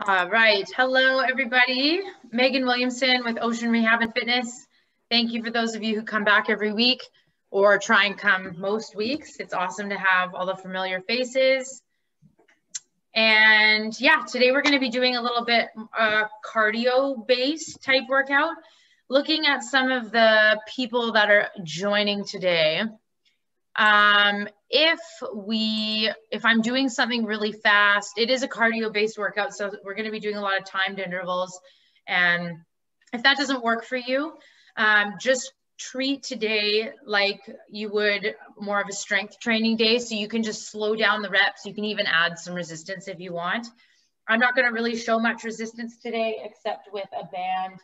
All right. Hello, everybody. Megan Williamson with Ocean Rehab and Fitness. Thank you for those of you who come back every week or try and come most weeks. It's awesome to have all the familiar faces. And yeah, today we're going to be doing a little bit uh, cardio based type workout, looking at some of the people that are joining today. Um, if we, if I'm doing something really fast, it is a cardio based workout. So we're going to be doing a lot of timed intervals. And if that doesn't work for you, um, just treat today like you would more of a strength training day. So you can just slow down the reps. You can even add some resistance if you want. I'm not going to really show much resistance today, except with a band.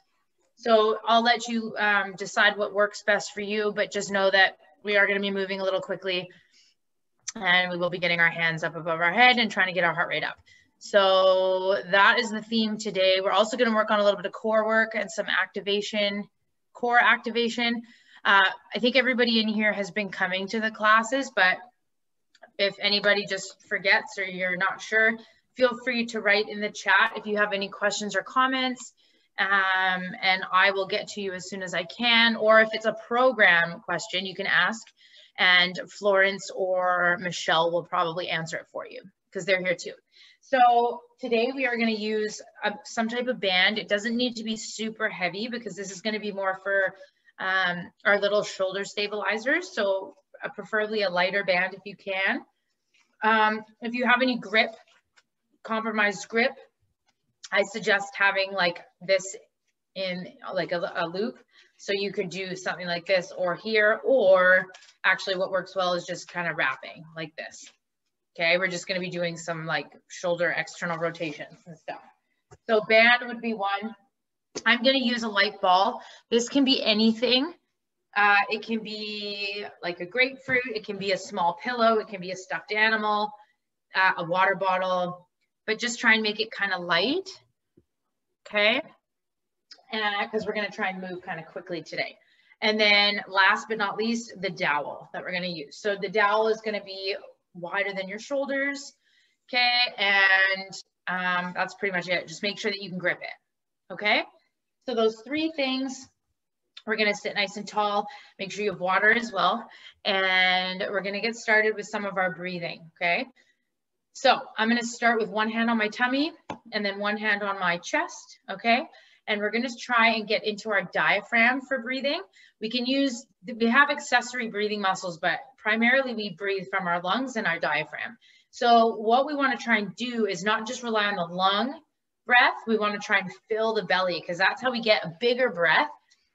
So I'll let you um, decide what works best for you, but just know that we are going to be moving a little quickly and we will be getting our hands up above our head and trying to get our heart rate up. So that is the theme today. We're also going to work on a little bit of core work and some activation, core activation. Uh, I think everybody in here has been coming to the classes, but if anybody just forgets or you're not sure, feel free to write in the chat if you have any questions or comments. Um, and I will get to you as soon as I can. Or if it's a program question, you can ask and Florence or Michelle will probably answer it for you because they're here too. So today we are going to use a, some type of band. It doesn't need to be super heavy because this is going to be more for um, our little shoulder stabilizers. So uh, preferably a lighter band if you can. Um, if you have any grip, compromised grip, I suggest having like this in like a, a loop. So you could do something like this or here, or actually what works well is just kind of wrapping like this. Okay, we're just gonna be doing some like shoulder external rotations and stuff. So band would be one. I'm gonna use a light ball. This can be anything. Uh, it can be like a grapefruit. It can be a small pillow. It can be a stuffed animal, uh, a water bottle, but just try and make it kind of light. Okay because we're going to try and move kind of quickly today. And then last but not least, the dowel that we're going to use. So the dowel is going to be wider than your shoulders. Okay. And um, that's pretty much it. Just make sure that you can grip it. Okay. So those three things, we're going to sit nice and tall. Make sure you have water as well. And we're going to get started with some of our breathing. Okay. So I'm going to start with one hand on my tummy and then one hand on my chest. Okay and we're going to try and get into our diaphragm for breathing. We can use, we have accessory breathing muscles, but primarily we breathe from our lungs and our diaphragm. So what we want to try and do is not just rely on the lung breath, we want to try and fill the belly because that's how we get a bigger breath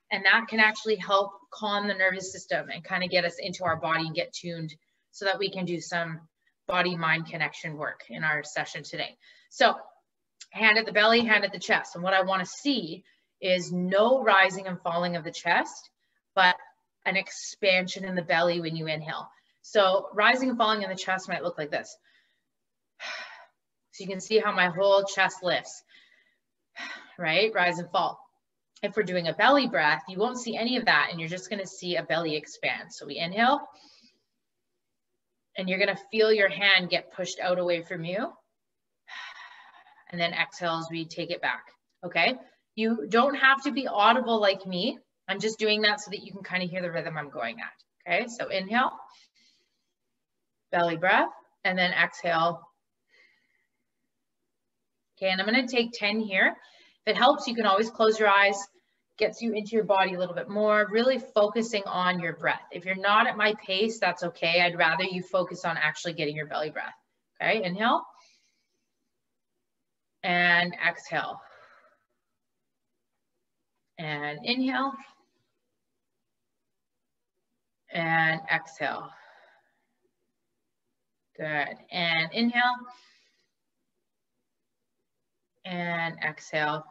and that can actually help calm the nervous system and kind of get us into our body and get tuned so that we can do some body mind connection work in our session today. So hand at the belly, hand at the chest. And what I want to see is no rising and falling of the chest, but an expansion in the belly when you inhale. So rising and falling in the chest might look like this. So you can see how my whole chest lifts, right? Rise and fall. If we're doing a belly breath, you won't see any of that and you're just gonna see a belly expand. So we inhale and you're gonna feel your hand get pushed out away from you and then exhale as we take it back. Okay. You don't have to be audible like me. I'm just doing that so that you can kind of hear the rhythm I'm going at. Okay. So inhale, belly breath, and then exhale. Okay. And I'm going to take 10 here. If it helps, you can always close your eyes, gets you into your body a little bit more, really focusing on your breath. If you're not at my pace, that's okay. I'd rather you focus on actually getting your belly breath. Okay. Inhale and exhale. And inhale and exhale. Good. And inhale and exhale.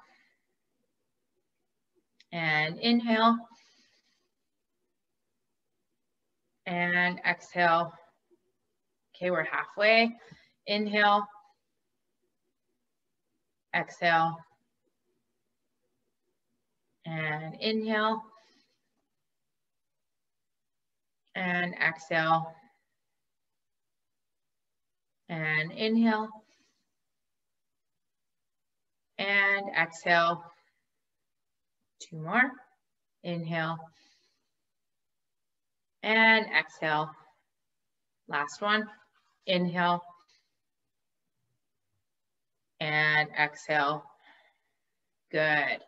And inhale and exhale. Okay, we're halfway. Inhale exhale, and inhale, and exhale, and inhale, And exhale. Two more. Inhale. And exhale. Last one. Inhale. And exhale. Good.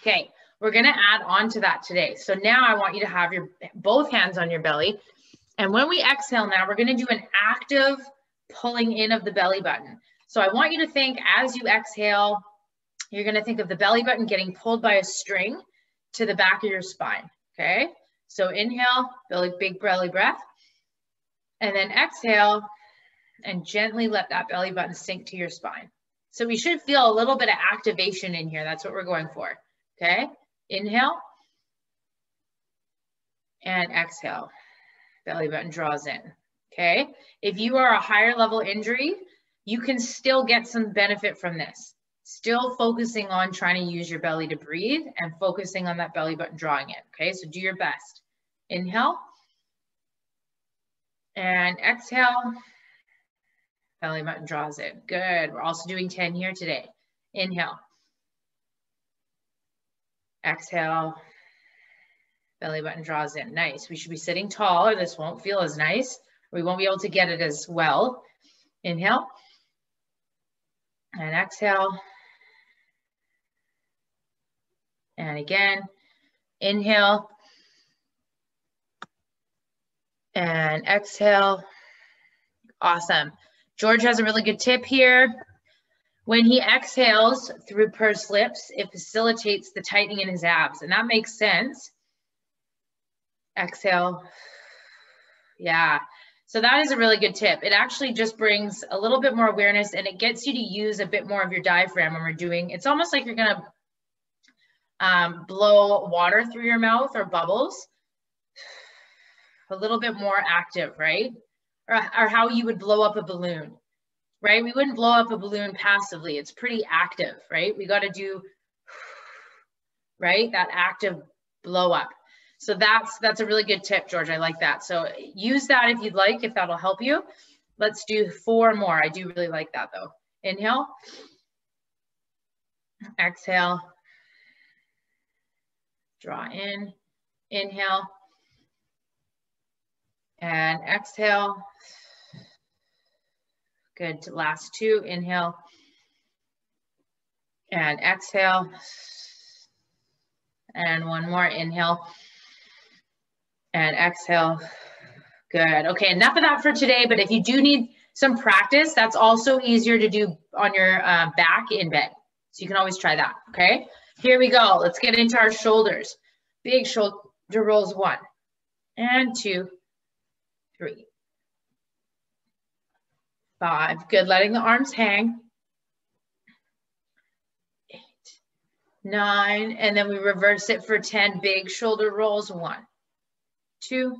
Okay, we're gonna add on to that today. So now I want you to have your both hands on your belly. And when we exhale now, we're gonna do an active pulling in of the belly button. So I want you to think as you exhale, you're gonna think of the belly button getting pulled by a string to the back of your spine, okay? So inhale, belly, big belly breath. And then exhale and gently let that belly button sink to your spine. So we should feel a little bit of activation in here. That's what we're going for, okay? Inhale and exhale. Belly button draws in, okay? If you are a higher level injury, you can still get some benefit from this. Still focusing on trying to use your belly to breathe and focusing on that belly button drawing in, okay? So do your best. Inhale and exhale. Belly button draws in. Good. We're also doing 10 here today. Inhale. Exhale. Belly button draws in. Nice. We should be sitting tall or this won't feel as nice. We won't be able to get it as well. Inhale. And exhale. And again, inhale. And exhale. Awesome. George has a really good tip here. When he exhales through pursed lips, it facilitates the tightening in his abs, and that makes sense. Exhale. Yeah. So that is a really good tip. It actually just brings a little bit more awareness and it gets you to use a bit more of your diaphragm when we're doing, it's almost like you're gonna um, blow water through your mouth or bubbles. A little bit more active, right? Or, or how you would blow up a balloon right? We wouldn't blow up a balloon passively. It's pretty active, right? We got to do, right? That active blow up. So that's, that's a really good tip, George. I like that. So use that if you'd like, if that'll help you. Let's do four more. I do really like that though. Inhale. Exhale. Draw in. Inhale. And exhale. Good. Last two, inhale and exhale. And one more, inhale and exhale. Good. Okay, enough of that for today. But if you do need some practice, that's also easier to do on your uh, back in bed. So you can always try that. Okay, here we go. Let's get into our shoulders. Big shoulder rolls, one and two, three five. Good, letting the arms hang. Eight, nine, and then we reverse it for 10 big shoulder rolls. One, two,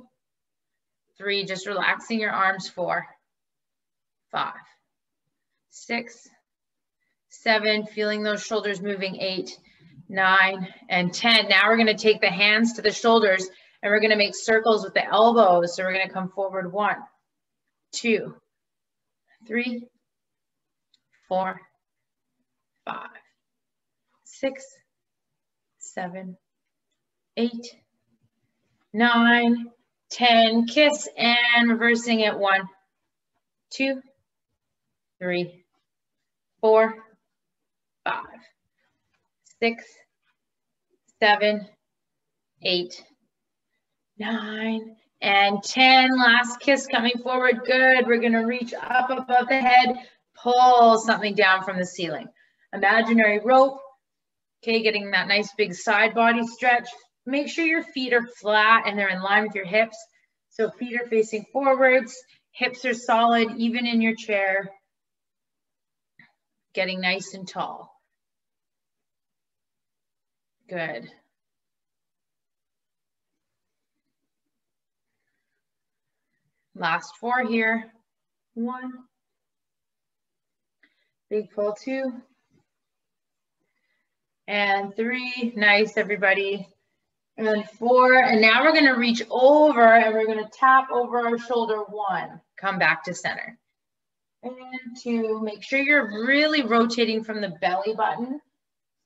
three, just relaxing your arms. Four, five, six, seven, feeling those shoulders moving. Eight, nine, and 10. Now we're gonna take the hands to the shoulders and we're gonna make circles with the elbows. So we're gonna come forward. One, two, three, four, five, six, seven, eight, nine, ten. Kiss and reversing it. One, two, three, four, five, six, seven, eight, nine, and 10, last kiss coming forward. Good. We're going to reach up above the head, pull something down from the ceiling. Imaginary rope. Okay, getting that nice big side body stretch. Make sure your feet are flat and they're in line with your hips. So feet are facing forwards, hips are solid, even in your chair. Getting nice and tall. Good. Last four here. One. Big pull two. And three. Nice, everybody. And four. And now we're going to reach over and we're going to tap over our shoulder. One. Come back to center. And two. Make sure you're really rotating from the belly button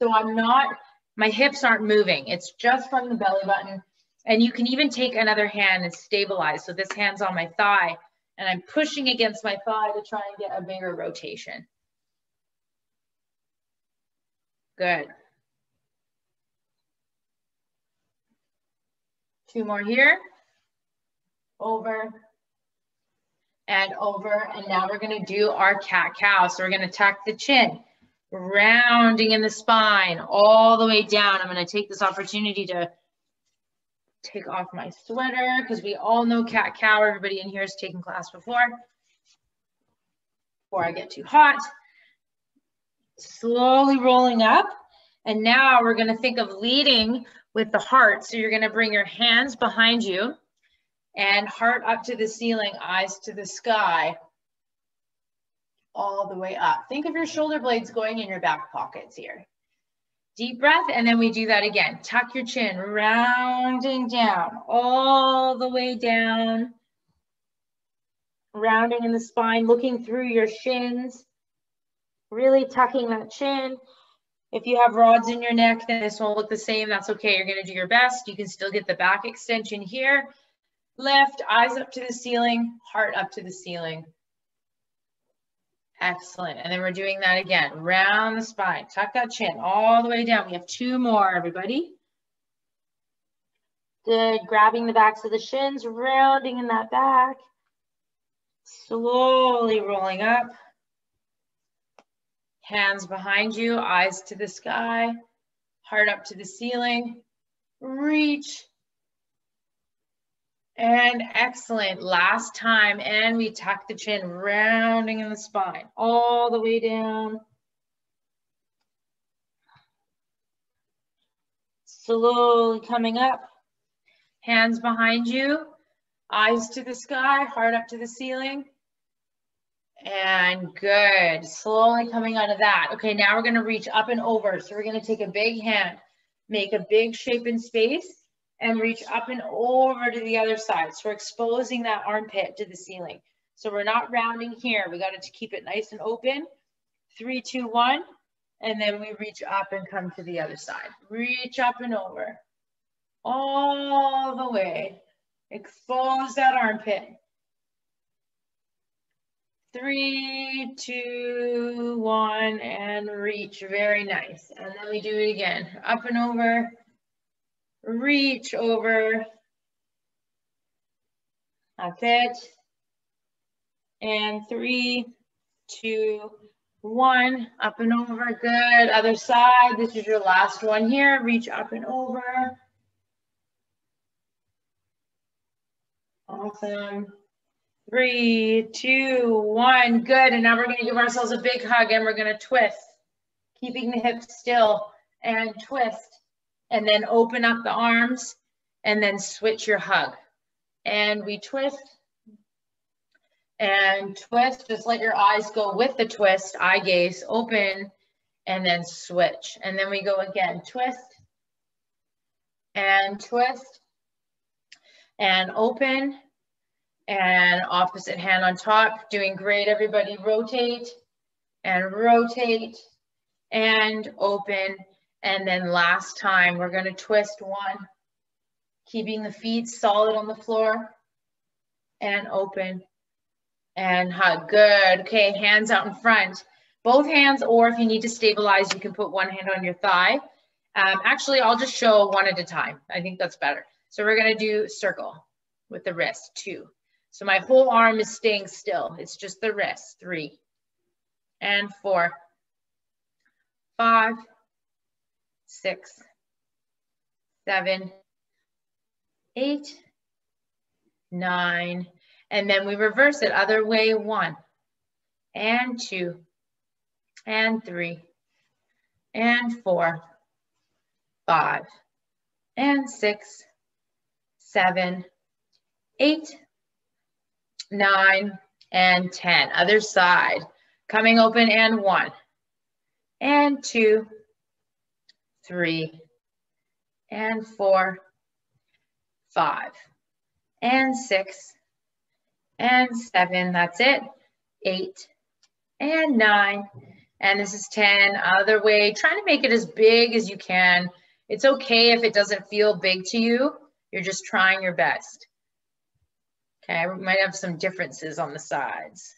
So I'm not, my hips aren't moving. It's just from the belly button. And you can even take another hand and stabilize. So this hand's on my thigh and I'm pushing against my thigh to try and get a bigger rotation. Good. Two more here. Over and over. And now we're gonna do our cat-cow. So we're gonna tuck the chin, rounding in the spine all the way down. I'm gonna take this opportunity to take off my sweater because we all know cat-cow. Everybody in here has taken class before. Before I get too hot. Slowly rolling up. And now we're gonna think of leading with the heart. So you're gonna bring your hands behind you and heart up to the ceiling, eyes to the sky, all the way up. Think of your shoulder blades going in your back pockets here. Deep breath, and then we do that again. Tuck your chin, rounding down, all the way down. Rounding in the spine, looking through your shins, really tucking that chin. If you have rods in your neck, then this won't look the same. That's okay. You're going to do your best. You can still get the back extension here. Lift, eyes up to the ceiling, heart up to the ceiling. Excellent. And then we're doing that again. Round the spine. Tuck that chin all the way down. We have two more, everybody. Good. Grabbing the backs of the shins, rounding in that back. Slowly rolling up. Hands behind you, eyes to the sky, heart up to the ceiling. Reach. And excellent. Last time. And we tuck the chin, rounding in the spine, all the way down. Slowly coming up. Hands behind you, eyes to the sky, heart up to the ceiling. And good. Slowly coming out of that. Okay, now we're going to reach up and over. So we're going to take a big hand, make a big shape in space, and reach up and over to the other side. So we're exposing that armpit to the ceiling. So we're not rounding here. We got to keep it nice and open. Three, two, one. And then we reach up and come to the other side. Reach up and over. All the way. Expose that armpit three, two, one, and reach. Very nice. And then we do it again. Up and over, reach over. That's it. And three, two, one, up and over. Good. Other side. This is your last one here. Reach up and over. Awesome. Three, two, one. Good. And now we're going to give ourselves a big hug and we're going to twist, keeping the hips still and twist. And then open up the arms and then switch your hug. And we twist and twist. Just let your eyes go with the twist. Eye gaze open and then switch. And then we go again. Twist and twist and open and opposite hand on top. Doing great, everybody. Rotate and rotate and open. And then last time, we're gonna twist one, keeping the feet solid on the floor and open and hug. Good. Okay, hands out in front. Both hands, or if you need to stabilize, you can put one hand on your thigh. Um, actually, I'll just show one at a time. I think that's better. So we're gonna do circle with the wrist, two. So my whole arm is staying still. It's just the wrist. Three and four, five, six, seven, eight, nine, and then we reverse it other way. One and two and three and four, five and six, seven, eight, nine, and 10. Other side. Coming open and one, and two, three, and four, five, and six, and seven. That's it. Eight, and nine, And this is 10, other way, trying to make it as big as you can. It's okay if it doesn't feel big to you. You're just trying your best. Okay, we might have some differences on the sides.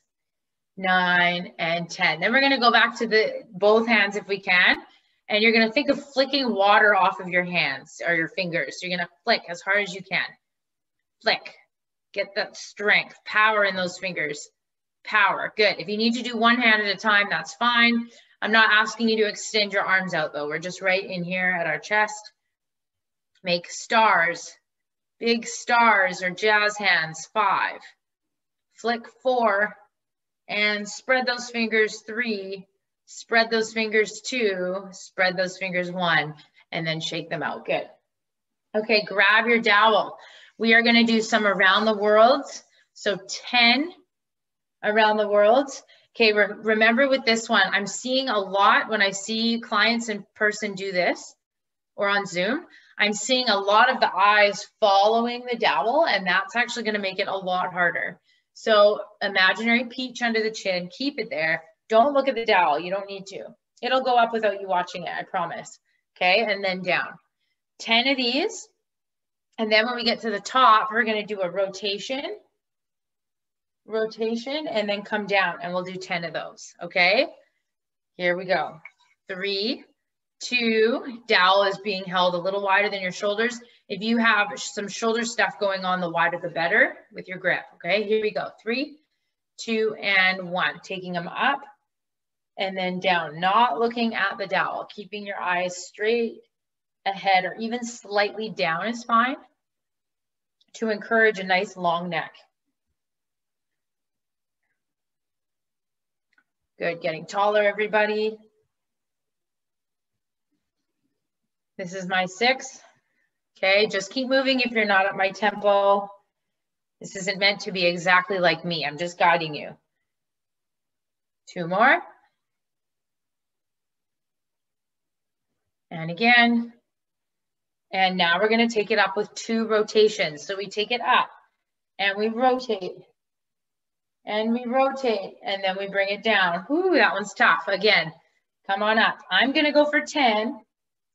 Nine and 10. Then we're gonna go back to the both hands if we can. And you're gonna think of flicking water off of your hands or your fingers. You're gonna flick as hard as you can. Flick, get that strength, power in those fingers. Power, good. If you need to do one hand at a time, that's fine. I'm not asking you to extend your arms out though. We're just right in here at our chest. Make stars, big stars or jazz hands, five. Flick four and spread those fingers three, spread those fingers two, spread those fingers one, and then shake them out, good. Okay, grab your dowel. We are gonna do some around the world. So 10 around the world. Okay, re remember with this one, I'm seeing a lot when I see clients in person do this or on Zoom, I'm seeing a lot of the eyes following the dowel and that's actually gonna make it a lot harder. So imaginary peach under the chin, keep it there. Don't look at the dowel, you don't need to. It'll go up without you watching it, I promise. Okay, and then down. 10 of these. And then when we get to the top, we're gonna do a rotation rotation and then come down and we'll do 10 of those, okay? Here we go. Three, two, dowel is being held a little wider than your shoulders. If you have some shoulder stuff going on, the wider the better with your grip, okay? Here we go. Three, two, and one. Taking them up and then down, not looking at the dowel, keeping your eyes straight ahead or even slightly down is fine to encourage a nice long neck. Good, getting taller, everybody. This is my six. Okay, just keep moving if you're not at my tempo. This isn't meant to be exactly like me. I'm just guiding you. Two more. And again. And now we're going to take it up with two rotations. So we take it up and we rotate and we rotate and then we bring it down. Ooh, that one's tough. Again, come on up. I'm gonna go for 10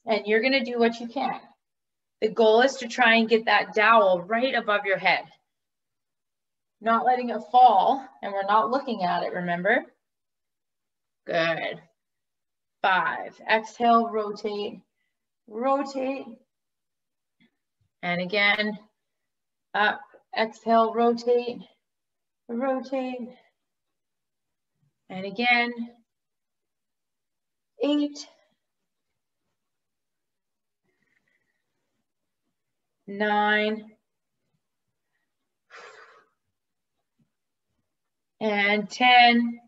and you're gonna do what you can. The goal is to try and get that dowel right above your head. Not letting it fall and we're not looking at it, remember? Good. Five, exhale, rotate, rotate. And again, up, exhale, rotate, rotate. And again, eight, nine, and 10,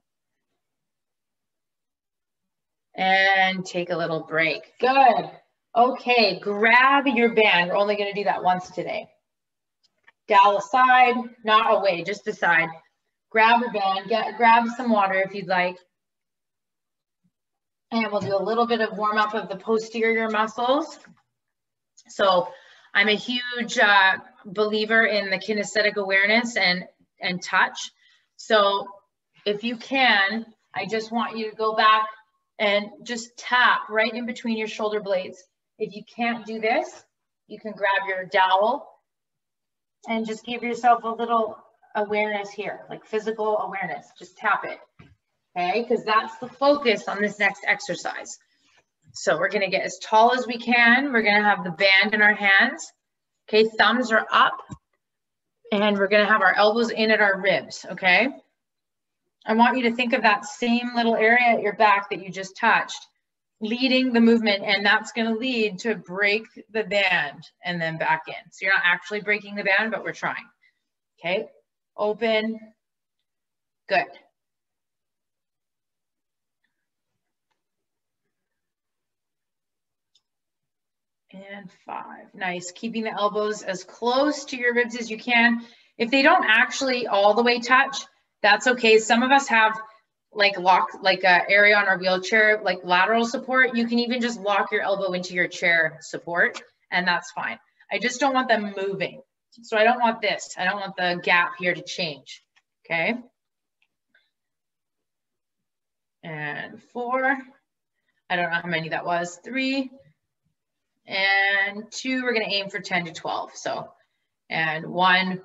and take a little break. Good. Okay, grab your band. We're only gonna do that once today dowel aside, not away, just aside. Grab a band, get, grab some water if you'd like. And we'll do a little bit of warm up of the posterior muscles. So I'm a huge uh, believer in the kinesthetic awareness and, and touch. So if you can, I just want you to go back and just tap right in between your shoulder blades. If you can't do this, you can grab your dowel and just give yourself a little awareness here, like physical awareness. Just tap it, okay? Because that's the focus on this next exercise. So we're gonna get as tall as we can. We're gonna have the band in our hands. Okay, thumbs are up. And we're gonna have our elbows in at our ribs, okay? I want you to think of that same little area at your back that you just touched leading the movement and that's going to lead to break the band and then back in. So you're not actually breaking the band, but we're trying. Okay, open, good. And five, nice. Keeping the elbows as close to your ribs as you can. If they don't actually all the way touch, that's okay. Some of us have like lock like a area on our wheelchair like lateral support you can even just lock your elbow into your chair support and that's fine i just don't want them moving so i don't want this i don't want the gap here to change okay and four. I don't know how many that was, three and two. We're gonna aim for 10 to 12. So, and one,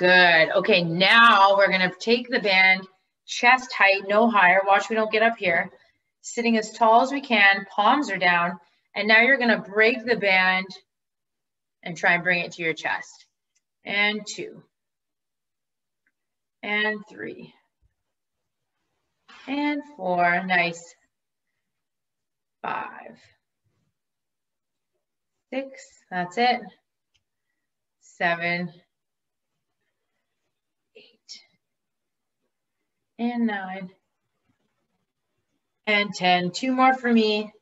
good. Okay, now we're gonna take the band chest height, no higher. Watch we don't get up here. Sitting as tall as we can, palms are down. And now you're gonna break the band and try and bring it to your chest. And two, and three, and four, nice. Five, six, that's it. Seven, eight, and nine, and 10. Two more for me.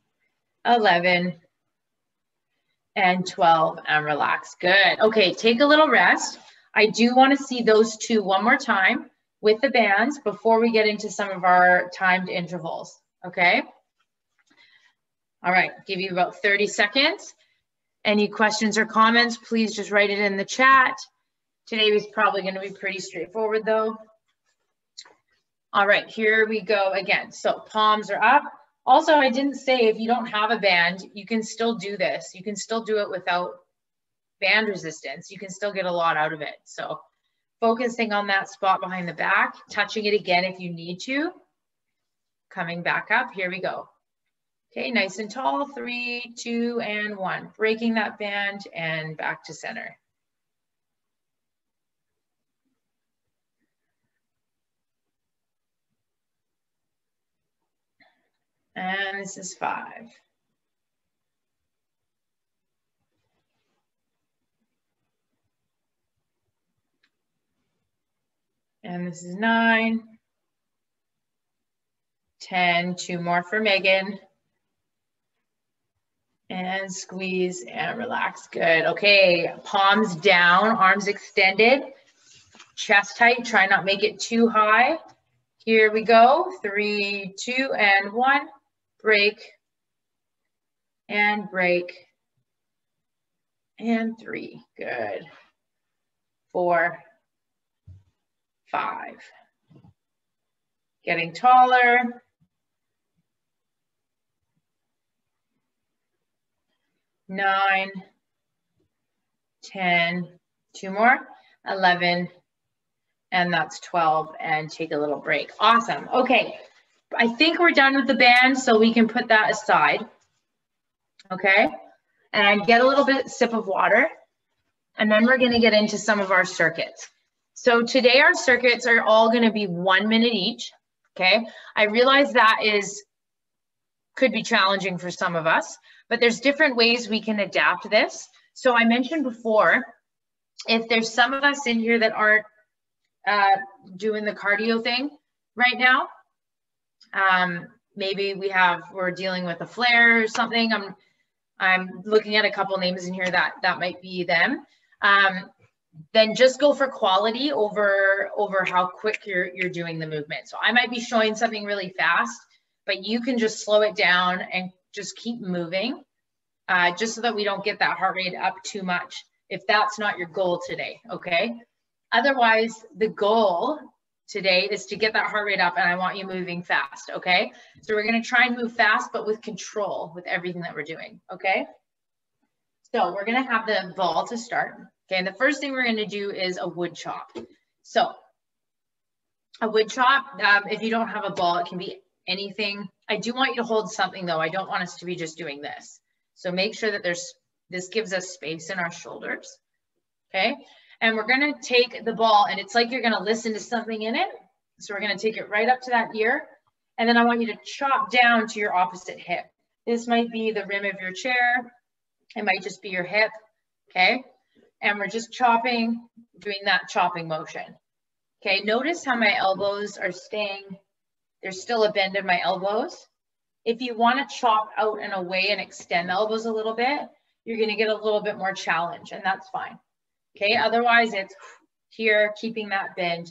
11, and 12, and relax. Good. Okay, take a little rest. I do want to see those two one more time with the bands before we get into some of our timed intervals, okay? All right, give you about 30 seconds. Any questions or comments, please just write it in the chat. Today is probably gonna be pretty straightforward though. All right, here we go again. So palms are up. Also, I didn't say if you don't have a band, you can still do this. You can still do it without band resistance. You can still get a lot out of it. So focusing on that spot behind the back, touching it again if you need to. Coming back up, here we go. Okay, nice and tall, three, two, and one. Breaking that band and back to center. And this is five. And this is nine. 10, two more for Megan. And squeeze and relax, good. Okay, palms down, arms extended, chest tight, try not make it too high. Here we go, three, two, and one. Break, and break, and three, good. Four, five. Getting taller. Nine, 10, two more, 11, and that's 12, and take a little break. Awesome. Okay, I think we're done with the band, so we can put that aside. Okay, and get a little bit sip of water, and then we're gonna get into some of our circuits. So today our circuits are all gonna be one minute each, okay? I realize that is, could be challenging for some of us, but there's different ways we can adapt this. So I mentioned before, if there's some of us in here that aren't uh, doing the cardio thing right now, um, maybe we have, we're dealing with a flare or something. I'm, I'm looking at a couple names in here that that might be them. Um, then just go for quality over over how quick you're you're doing the movement. So I might be showing something really fast, but you can just slow it down and just keep moving, uh, just so that we don't get that heart rate up too much. If that's not your goal today, okay. Otherwise, the goal today is to get that heart rate up, and I want you moving fast, okay. So we're gonna try and move fast, but with control with everything that we're doing, okay. So we're gonna have the ball to start. Okay, and the first thing we're gonna do is a wood chop. So a wood chop, um, if you don't have a ball, it can be anything. I do want you to hold something though. I don't want us to be just doing this. So make sure that there's, this gives us space in our shoulders. Okay, and we're gonna take the ball and it's like you're gonna listen to something in it. So we're gonna take it right up to that ear. And then I want you to chop down to your opposite hip. This might be the rim of your chair. It might just be your hip, okay? and we're just chopping, doing that chopping motion. Okay, notice how my elbows are staying, there's still a bend in my elbows. If you wanna chop out and away and extend the elbows a little bit, you're gonna get a little bit more challenge and that's fine. Okay, otherwise it's here, keeping that bend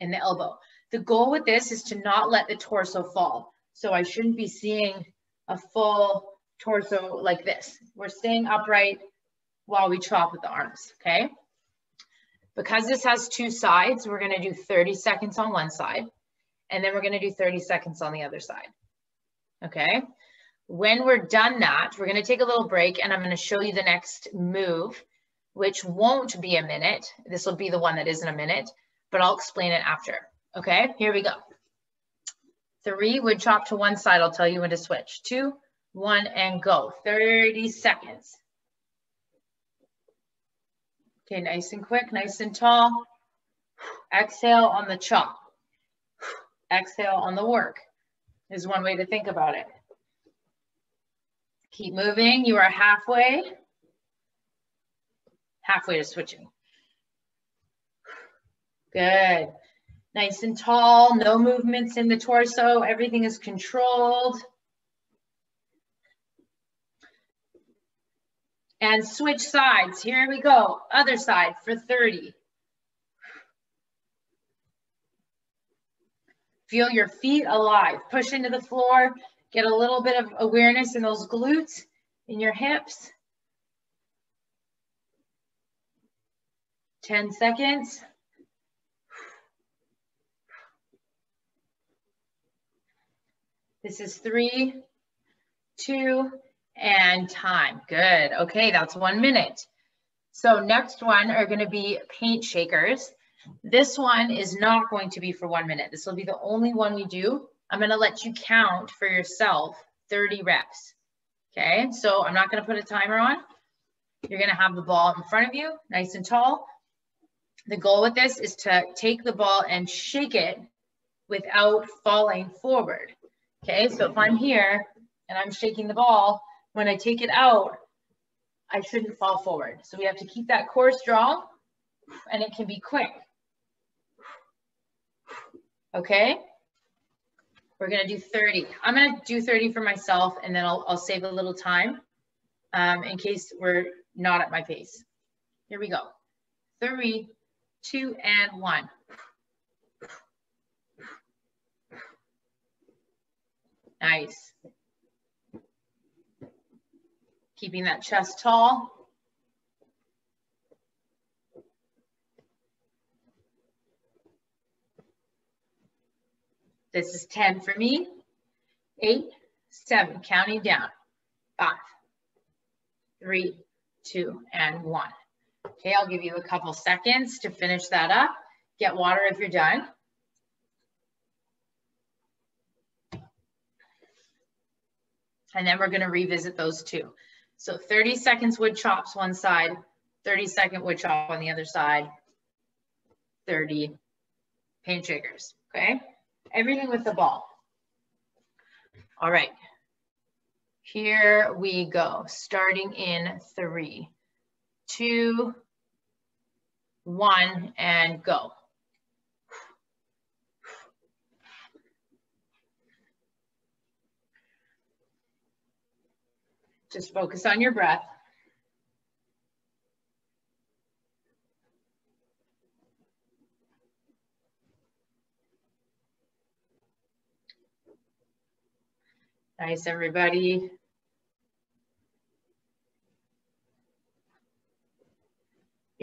in the elbow. The goal with this is to not let the torso fall. So I shouldn't be seeing a full torso like this. We're staying upright, while we chop with the arms, okay? Because this has two sides, we're gonna do 30 seconds on one side and then we're gonna do 30 seconds on the other side, okay? When we're done that, we're gonna take a little break and I'm gonna show you the next move, which won't be a minute. This will be the one that isn't a minute, but I'll explain it after, okay? Here we go. Three, wood chop to one side, I'll tell you when to switch. Two, one, and go. 30 seconds. Okay, nice and quick, nice and tall. Exhale on the chop. Exhale on the work is one way to think about it. Keep moving. You are halfway. Halfway to switching. Good. Nice and tall, no movements in the torso. Everything is controlled. and switch sides. Here we go. Other side for 30. Feel your feet alive. Push into the floor. Get a little bit of awareness in those glutes, in your hips. 10 seconds. This is three, two, and time. Good. Okay, that's one minute. So next one are going to be paint shakers. This one is not going to be for one minute. This will be the only one we do. I'm going to let you count for yourself 30 reps. Okay, so I'm not going to put a timer on. You're going to have the ball in front of you, nice and tall. The goal with this is to take the ball and shake it without falling forward. Okay, so if I'm here and I'm shaking the ball, when I take it out, I shouldn't fall forward. So we have to keep that core strong and it can be quick. Okay? We're gonna do 30. I'm gonna do 30 for myself and then I'll, I'll save a little time um, in case we're not at my pace. Here we go. Three, two, and one. Nice. Keeping that chest tall. This is 10 for me. Eight, seven, counting down. Five, three, two, and one. Okay, I'll give you a couple seconds to finish that up. Get water if you're done. And then we're gonna revisit those two. So 30 seconds wood chops one side, 30 second wood chop on the other side, 30 paint shakers, okay? Everything with the ball. All right, here we go, starting in three, two, one, and go. Just focus on your breath. Nice, everybody.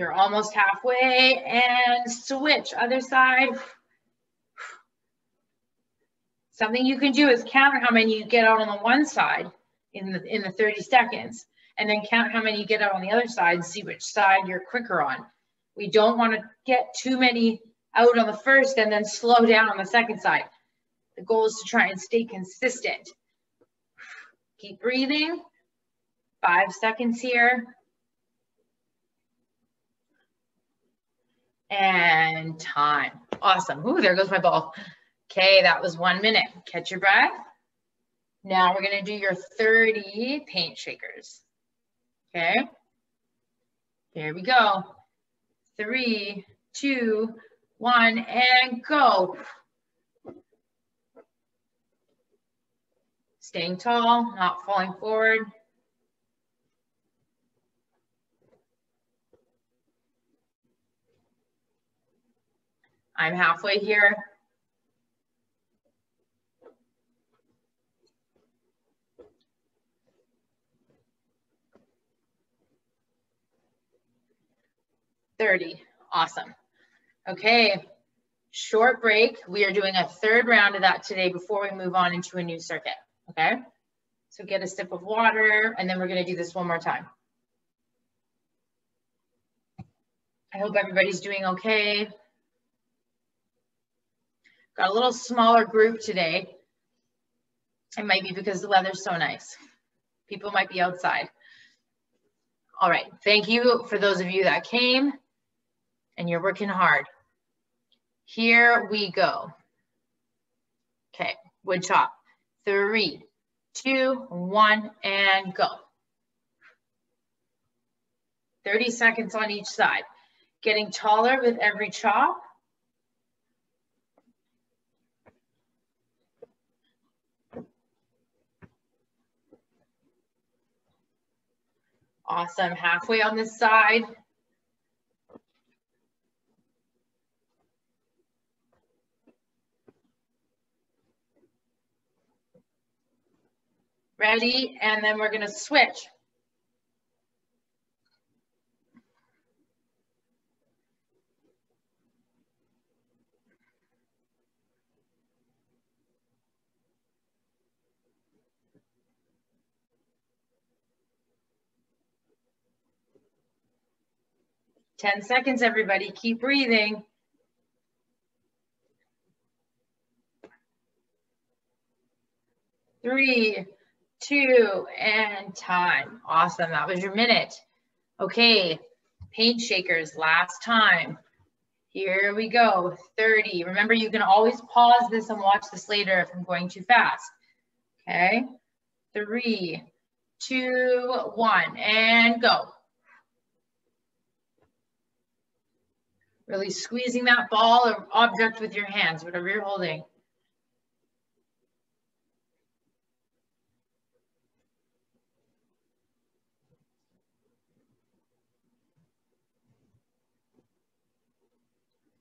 You're almost halfway and switch, other side. Something you can do is count how many you get out on the one side in the, in the 30 seconds and then count how many you get out on the other side and see which side you're quicker on. We don't want to get too many out on the first and then slow down on the second side. The goal is to try and stay consistent. Keep breathing. Five seconds here. And time. Awesome. Ooh, there goes my ball. Okay, that was one minute. Catch your breath. Now we're gonna do your 30 paint shakers. Okay, here we go. Three, two, one, and go. Staying tall, not falling forward. I'm halfway here. 30. Awesome. Okay, short break. We are doing a third round of that today before we move on into a new circuit, okay? So get a sip of water and then we're gonna do this one more time. I hope everybody's doing okay. Got a little smaller group today. It might be because the weather's so nice. People might be outside. All right, thank you for those of you that came and you're working hard. Here we go. Okay, wood chop. Three, two, one, and go. 30 seconds on each side. Getting taller with every chop. Awesome, halfway on this side. Ready, and then we're gonna switch. Ten seconds, everybody, keep breathing. Three, two, and time. Awesome, that was your minute. Okay, paint shakers, last time. Here we go, 30. Remember, you can always pause this and watch this later if I'm going too fast. Okay, three, two, one, and go. Really squeezing that ball or object with your hands, whatever you're holding.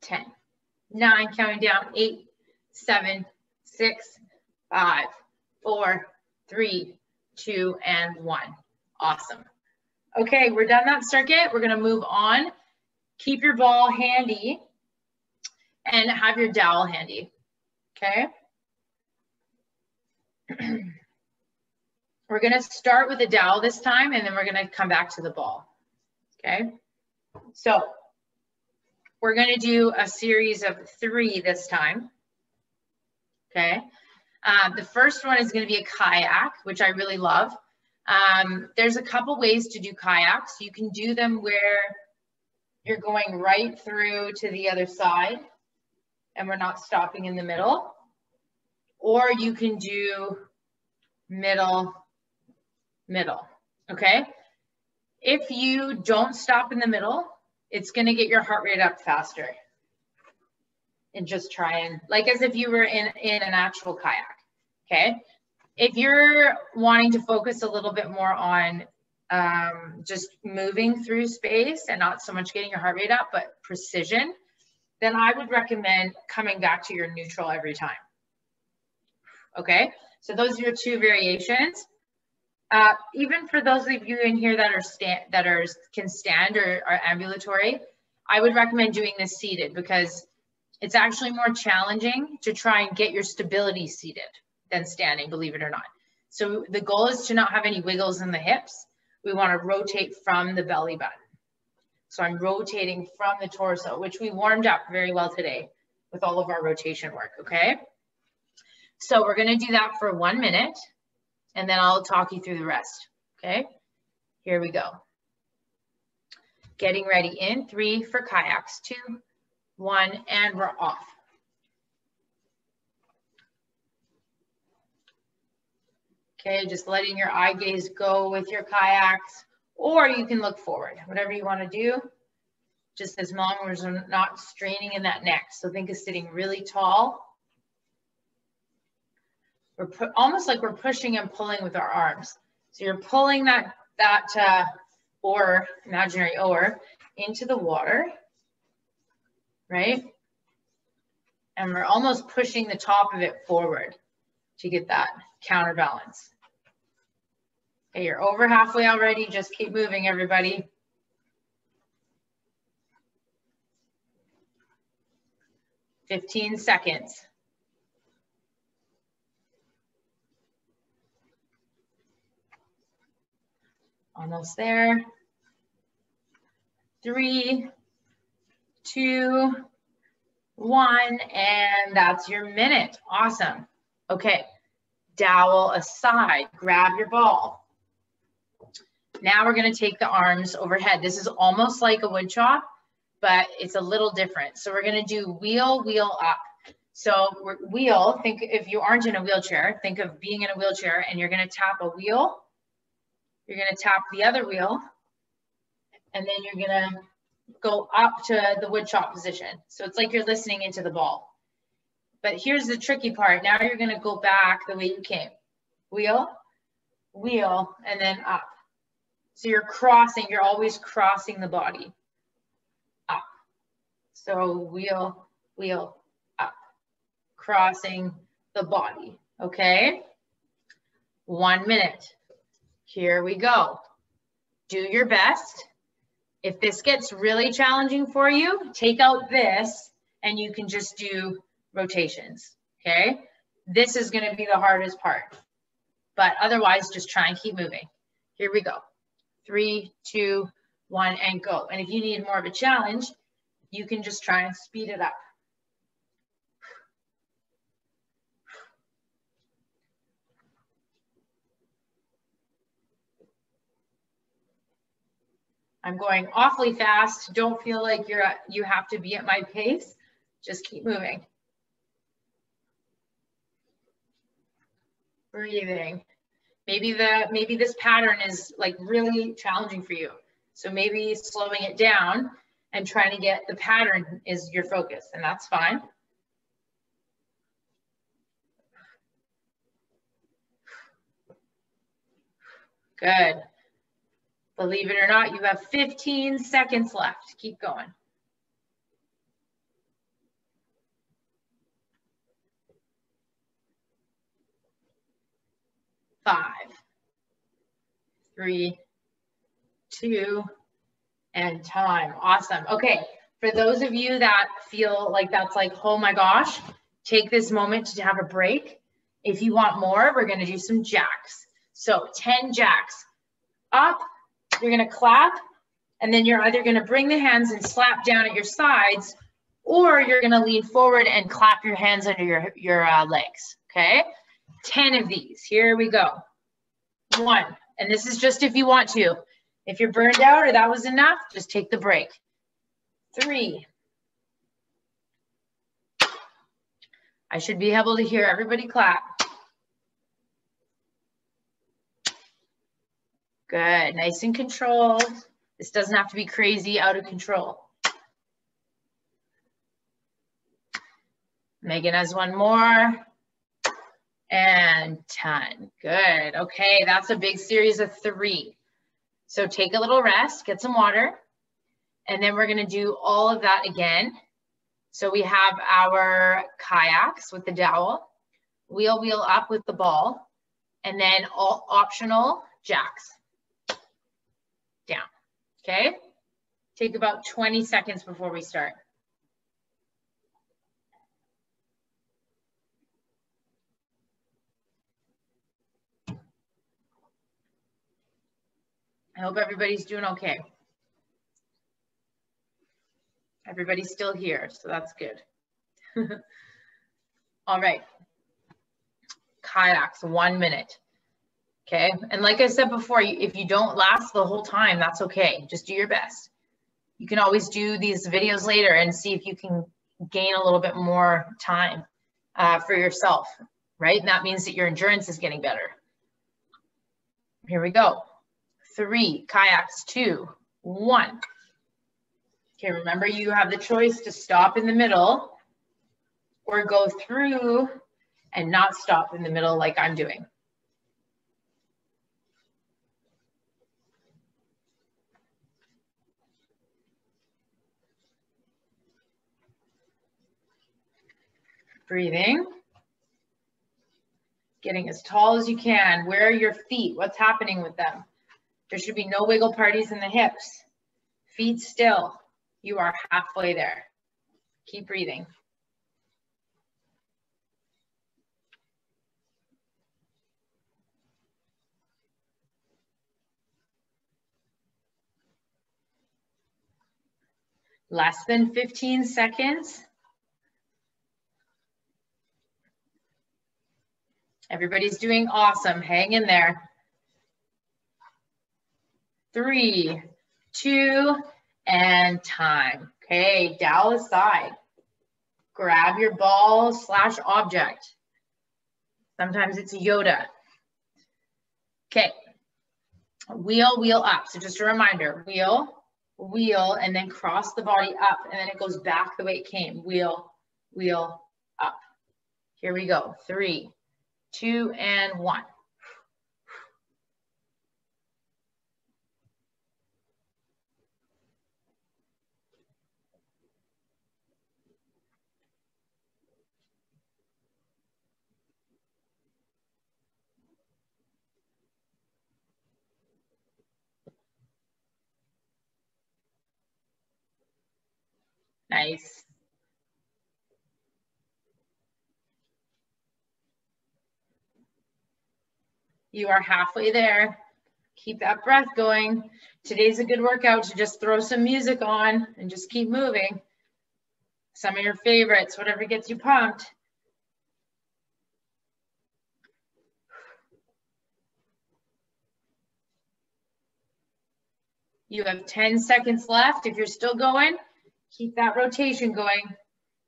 10, 9, counting down, 8, 7, 6, 5, 4, 3, 2, and 1. Awesome. Okay, we're done that circuit. We're to move on. Keep your ball handy and have your dowel handy. Okay. we're going to start with the dowel this time, and then we're going to come back to the ball. Okay. So we're going to do a series of three this time. Okay. Um, the first one is going to be a kayak, which I really love. Um, there's a couple ways to do kayaks. You can do them where you're going right through to the other side and we're not stopping in the middle. Or you can do middle, middle, okay? If you don't stop in the middle, it's going to get your heart rate up faster. And just try and, like as if you were in, in an actual kayak, okay? If you're wanting to focus a little bit more on um, just moving through space and not so much getting your heart rate up, but precision, then I would recommend coming back to your neutral every time. Okay, so those are your two variations. Uh, even for those of you in here that are stand that are can stand or are ambulatory, I would recommend doing this seated because it's actually more challenging to try and get your stability seated than standing, believe it or not. So the goal is to not have any wiggles in the hips. We want to rotate from the belly button. So I'm rotating from the torso, which we warmed up very well today with all of our rotation work, okay? So we're gonna do that for one minute and then I'll talk you through the rest, okay? Here we go. Getting ready in three for kayaks, two, one, and we're off. Okay, just letting your eye gaze go with your kayaks, or you can look forward, whatever you wanna do, just as long as we're not straining in that neck. So think of sitting really tall we're almost like we're pushing and pulling with our arms. So you're pulling that, that uh, oar, imaginary oar, into the water, right? And we're almost pushing the top of it forward to get that counterbalance. Okay, you're over halfway already. Just keep moving, everybody. 15 seconds. Almost there. Three, two, one, and that's your minute. Awesome. Okay, dowel aside, grab your ball. Now we're gonna take the arms overhead. This is almost like a wood chop, but it's a little different. So we're gonna do wheel, wheel up. So wheel, think if you aren't in a wheelchair, think of being in a wheelchair and you're gonna tap a wheel, you're gonna tap the other wheel, and then you're gonna go up to the wood chop position. So it's like you're listening into the ball. But here's the tricky part. Now you're gonna go back the way you came. Wheel, wheel, and then up. So you're crossing, you're always crossing the body. Up. So wheel, wheel, up. Crossing the body, okay? One minute. Here we go. Do your best. If this gets really challenging for you, take out this and you can just do rotations, okay? This is gonna be the hardest part, but otherwise just try and keep moving. Here we go three, two, one, and go. And if you need more of a challenge, you can just try and speed it up. I'm going awfully fast. Don't feel like you're you have to be at my pace. Just keep moving. Breathing. Maybe the maybe this pattern is like really challenging for you. So maybe slowing it down and trying to get the pattern is your focus and that's fine. Good. Believe it or not you have 15 seconds left. Keep going five, three, two, and time. Awesome. Okay, for those of you that feel like that's like, oh my gosh, take this moment to have a break. If you want more, we're gonna do some jacks. So 10 jacks. Up, you're gonna clap, and then you're either gonna bring the hands and slap down at your sides, or you're gonna lean forward and clap your hands under your, your uh, legs, okay? 10 of these. Here we go. One, and this is just if you want to. If you're burned out or that was enough, just take the break. Three. I should be able to hear everybody clap. Good, nice and controlled. This doesn't have to be crazy, out of control. Megan has one more and 10. Good. Okay, that's a big series of three. So take a little rest, get some water, and then we're gonna do all of that again. So we have our kayaks with the dowel, wheel wheel up with the ball, and then all optional jacks down, okay? Take about 20 seconds before we start. I hope everybody's doing okay. Everybody's still here, so that's good. All right. Kayaks, one minute. Okay. And like I said before, if you don't last the whole time, that's okay. Just do your best. You can always do these videos later and see if you can gain a little bit more time uh, for yourself, right? And that means that your endurance is getting better. Here we go three, kayaks, two, one. Okay, remember you have the choice to stop in the middle or go through and not stop in the middle like I'm doing. Breathing. Getting as tall as you can. Where are your feet? What's happening with them? There should be no wiggle parties in the hips. Feet still. You are halfway there. Keep breathing. Less than 15 seconds. Everybody's doing awesome. Hang in there. Three, two, and time. Okay, dowel aside. Grab your ball slash object. Sometimes it's Yoda. Okay, wheel, wheel up. So just a reminder, wheel, wheel, and then cross the body up, and then it goes back the way it came. Wheel, wheel, up. Here we go. Three, two, and one. Nice. You are halfway there. Keep that breath going. Today's a good workout to just throw some music on and just keep moving. Some of your favorites, whatever gets you pumped. You have 10 seconds left. If you're still going, keep that rotation going.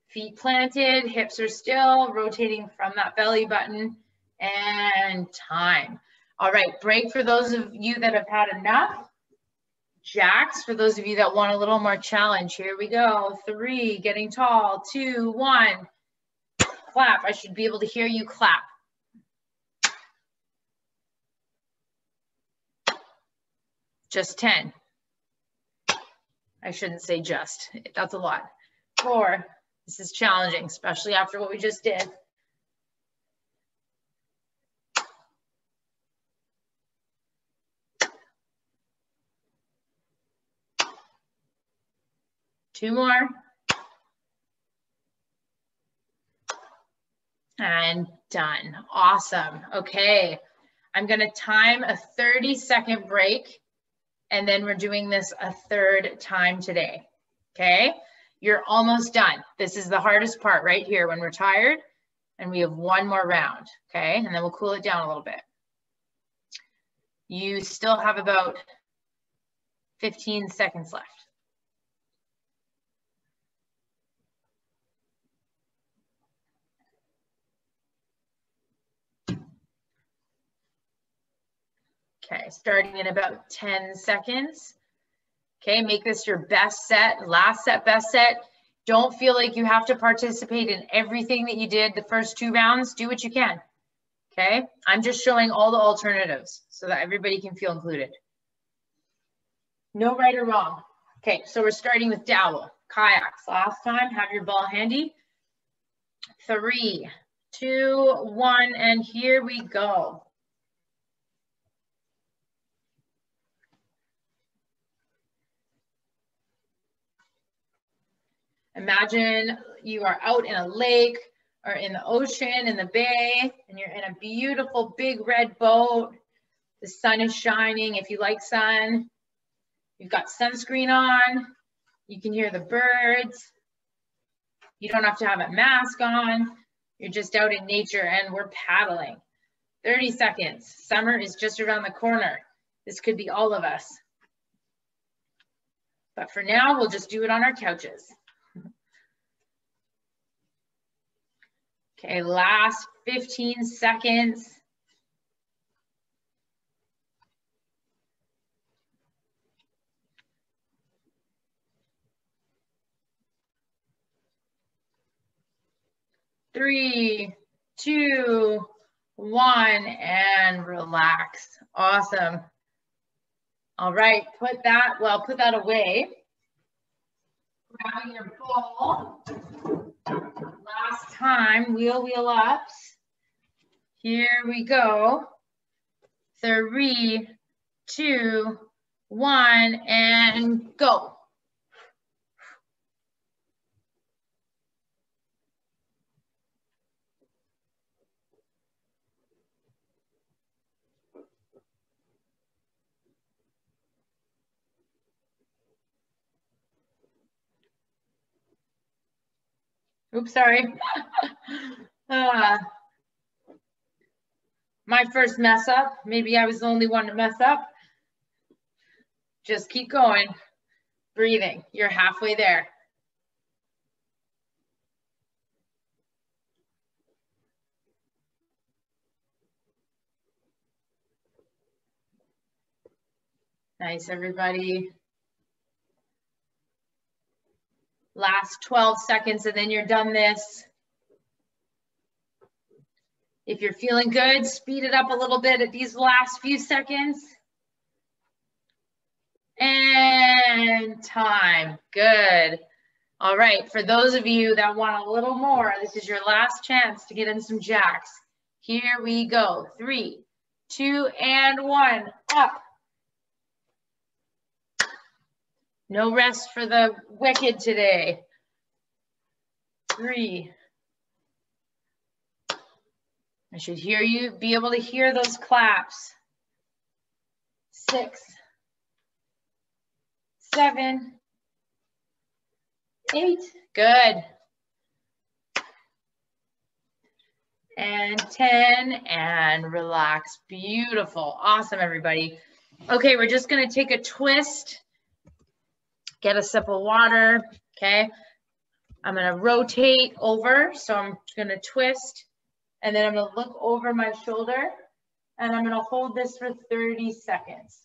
Feet planted, hips are still rotating from that belly button and time. All right, break for those of you that have had enough. Jacks for those of you that want a little more challenge. Here we go. Three, getting tall. Two, one. Clap. I should be able to hear you clap. Just 10. I shouldn't say just. That's a lot. Four. This is challenging, especially after what we just did. Two more. And done. Awesome. Okay. I'm going to time a 30 second break and then we're doing this a third time today. Okay. You're almost done. This is the hardest part right here when we're tired and we have one more round. Okay. And then we'll cool it down a little bit. You still have about 15 seconds left. Okay, starting in about 10 seconds. Okay, make this your best set, last set, best set. Don't feel like you have to participate in everything that you did the first two rounds. Do what you can. Okay, I'm just showing all the alternatives so that everybody can feel included. No right or wrong. Okay, so we're starting with dowel, kayaks. Last time, have your ball handy. Three, two, one, and here we go. Imagine you are out in a lake or in the ocean, in the bay, and you're in a beautiful big red boat. The sun is shining. If you like sun, you've got sunscreen on. You can hear the birds. You don't have to have a mask on. You're just out in nature and we're paddling. 30 seconds. Summer is just around the corner. This could be all of us. But for now, we'll just do it on our couches. Okay, last 15 seconds. Three, two, one, and relax. Awesome. All right, put that, well, put that away. Grabbing your ball last time, wheel, wheel ups. Here we go. Three, two, one, and go. Oops, sorry. uh, my first mess up. Maybe I was the only one to mess up. Just keep going. Breathing. You're halfway there. Nice, everybody. Last 12 seconds and then you're done this. If you're feeling good, speed it up a little bit at these last few seconds. And time, good. All right, for those of you that want a little more, this is your last chance to get in some jacks. Here we go, three, two, and one, up. No rest for the wicked today. Three. I should hear you, be able to hear those claps. Six, seven, eight, good. And 10 and relax. Beautiful. Awesome, everybody. Okay, we're just gonna take a twist get a sip of water, okay? I'm gonna rotate over, so I'm gonna twist, and then I'm gonna look over my shoulder, and I'm gonna hold this for 30 seconds.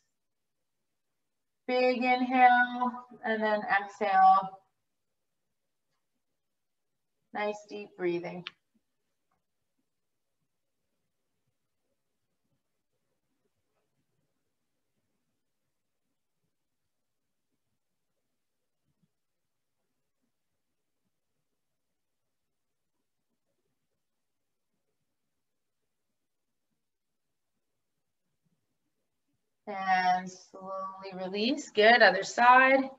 Big inhale, and then exhale. Nice deep breathing. And slowly release. Good, other side.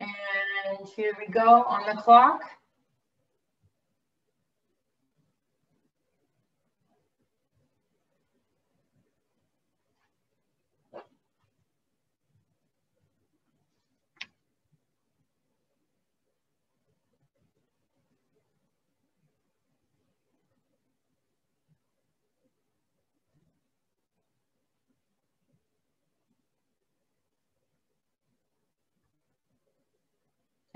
And here we go on the clock.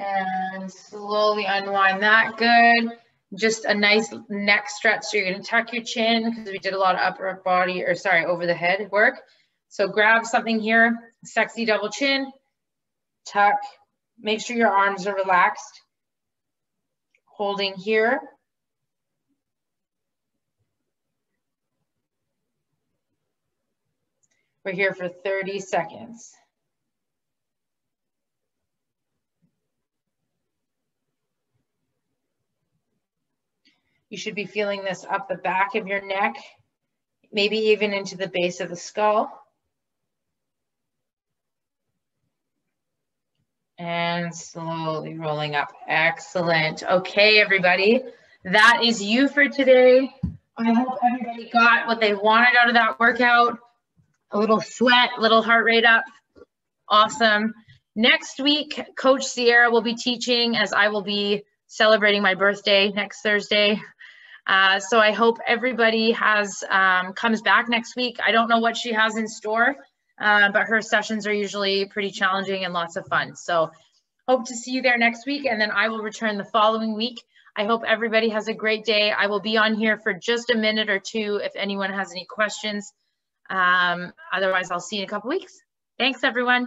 And slowly unwind that, good. Just a nice neck stretch. So you're gonna tuck your chin because we did a lot of upper body, or sorry, over the head work. So grab something here, sexy double chin, tuck. Make sure your arms are relaxed. Holding here. We're here for 30 seconds. You should be feeling this up the back of your neck, maybe even into the base of the skull. And slowly rolling up. Excellent. Okay, everybody. That is you for today. I hope everybody got what they wanted out of that workout. A little sweat, a little heart rate up. Awesome. Next week, Coach Sierra will be teaching as I will be celebrating my birthday next Thursday. Uh, so I hope everybody has um, comes back next week. I don't know what she has in store, uh, but her sessions are usually pretty challenging and lots of fun. So hope to see you there next week, and then I will return the following week. I hope everybody has a great day. I will be on here for just a minute or two if anyone has any questions. Um, otherwise, I'll see you in a couple weeks. Thanks, everyone.